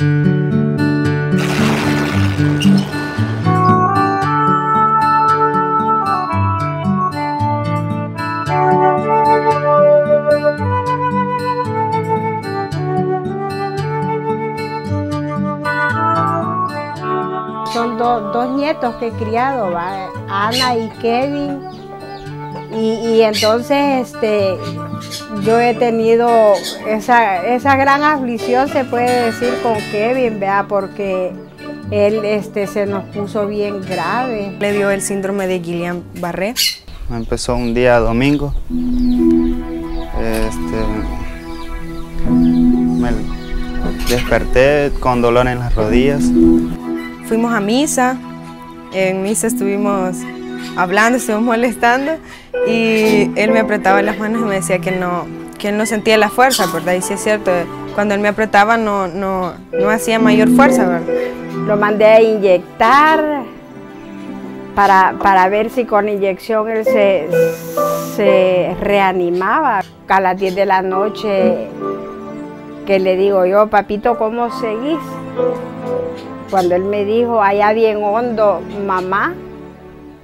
Son dos nietos que he criado, Ana y Kevin. Y, entonces este, yo he tenido esa, esa, gran aflicción, se puede decir, con Kevin, ¿vea? porque él este, se nos puso bien grave. Le dio el síndrome de Guillain-Barré. Empezó un día domingo. Este, me desperté con dolor en las rodillas. Fuimos a misa, en misa estuvimos hablando, estuvimos molestando y él me apretaba las manos y me decía que no, que él no sentía la fuerza, ¿verdad? Y sí es cierto, cuando él me apretaba no, no, no hacía mayor fuerza, ¿verdad? Lo mandé a inyectar para, para ver si con inyección él se, se reanimaba. A las 10 de la noche que le digo yo, papito, ¿cómo seguís? Cuando él me dijo, allá bien hondo, mamá,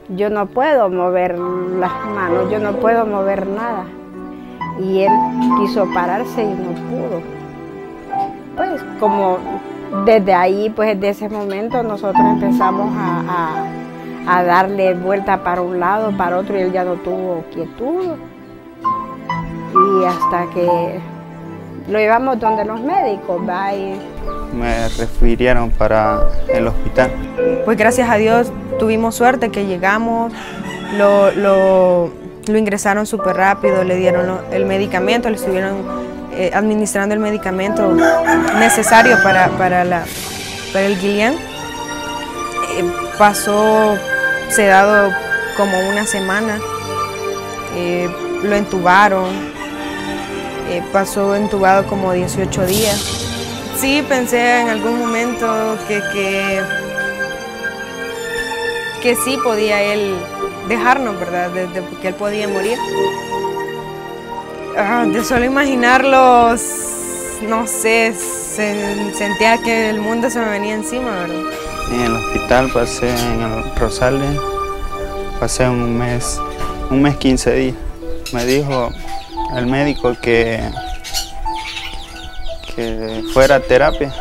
yo no puedo mover las manos, yo no puedo mover nada. Y él quiso pararse y no pudo. Pues como desde ahí, pues desde ese momento nosotros empezamos a, darle vuelta para un lado, para otro y él ya no tuvo quietud. Y hasta que lo llevamos donde los médicos, va y me refirieron para el hospital. Pues gracias a Dios tuvimos suerte que llegamos, lo, lo, ingresaron súper rápido, le dieron el medicamento, le estuvieron eh, administrando el medicamento necesario para, para, la, para el Guillain. Eh, pasó sedado como una semana, eh, lo entubaron, pasó entubado como 18 días. Sí, pensé en algún momento que, que, sí podía él dejarnos, ¿verdad? De, que él podía morir. Ah, de solo imaginarlo, no sé, sentía que el mundo se me venía encima, ¿verdad? En el hospital pasé en el Rosales, pasé un mes, un mes 15 días. Me dijo el médico que que fuera terapia,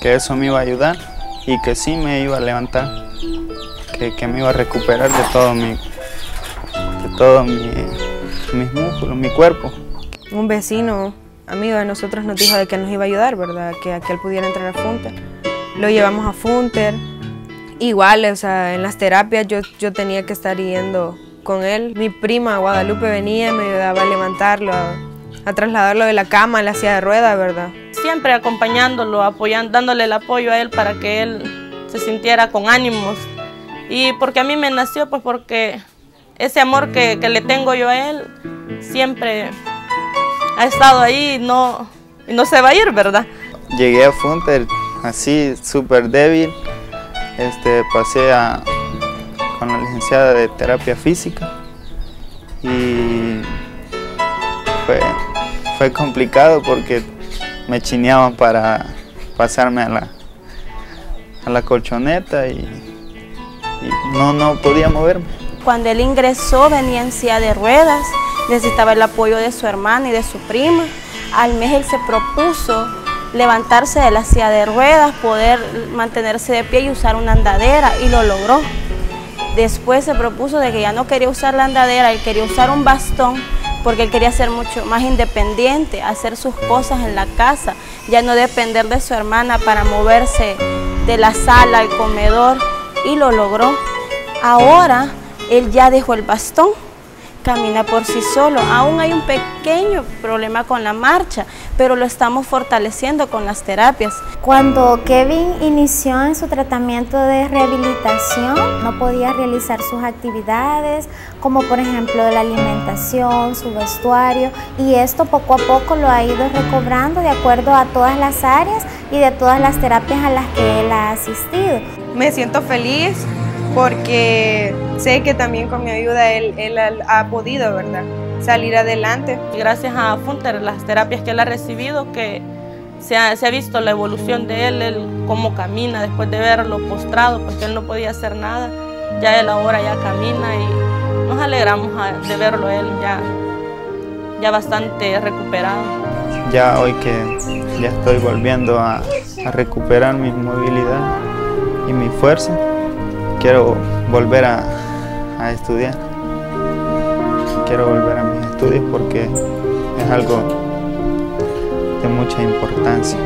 que eso me iba a ayudar y que sí me iba a levantar, que, me iba a recuperar de todo mi, de todo mi, mis músculos, mi cuerpo. Un vecino, amigo de nosotros, nos dijo de que nos iba a ayudar, ¿verdad? Que, que él pudiera entrar a Funter. Lo llevamos a Funter. Igual, o sea, en las terapias yo, yo tenía que estar yendo con él. Mi prima Guadalupe venía, me ayudaba a levantarlo, trasladarlo de la cama a la silla de rueda, ¿verdad? Siempre acompañándolo, apoyando, dándole el apoyo a él para que él se sintiera con ánimos. Y porque a mí me nació, pues porque ese amor que, le tengo yo a él siempre ha estado ahí y no, y no se va a ir, ¿verdad? Llegué a Funter así, súper débil. Este, pasé a, con la licenciada de terapia física y fue complicado porque me chineaban para pasarme a la, a la colchoneta y, no, no podía moverme. Cuando él ingresó venía en silla de ruedas, necesitaba el apoyo de su hermana y de su prima. Al mes él se propuso levantarse de la silla de ruedas, poder mantenerse de pie y usar una andadera y lo logró. Después se propuso de que ya no quería usar la andadera, él quería usar un bastón porque él quería ser mucho más independiente, hacer sus cosas en la casa, ya no depender de su hermana para moverse de la sala al comedor y lo logró. Ahora él ya dejó el bastón camina por sí solo. Aún hay un pequeño problema con la marcha, pero lo estamos fortaleciendo con las terapias. Cuando Kevin inició en su tratamiento de rehabilitación, no podía realizar sus actividades, como por ejemplo la alimentación, su vestuario, y esto poco a poco lo ha ido recobrando de acuerdo a todas las áreas y de todas las terapias a las que él ha asistido. Me siento feliz porque sé que también con mi ayuda él, ha podido, ¿verdad? Salir adelante. Gracias a Funter, las terapias que él ha recibido, que se ha, se ha, visto la evolución de él, él cómo camina después de verlo postrado, porque él no podía hacer nada. Ya él ahora ya camina y nos alegramos de verlo él ya, ya bastante recuperado. Ya hoy que ya estoy volviendo a, a recuperar mi movilidad y mi fuerza, quiero volver a, estudiar. Quiero volver a mis estudios porque es algo de mucha importancia.